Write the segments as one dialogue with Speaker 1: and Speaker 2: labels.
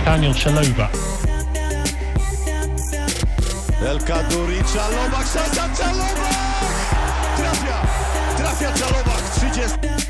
Speaker 1: Nathaniel Szalowa.
Speaker 2: Elka Duric, Czalobak, szansa, Czalobak! Trafia, trafia Czalobak, 30...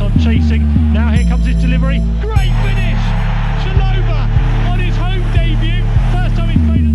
Speaker 1: on chasing. Now here comes his delivery. Great finish! Shalova on his home debut. First time he's played.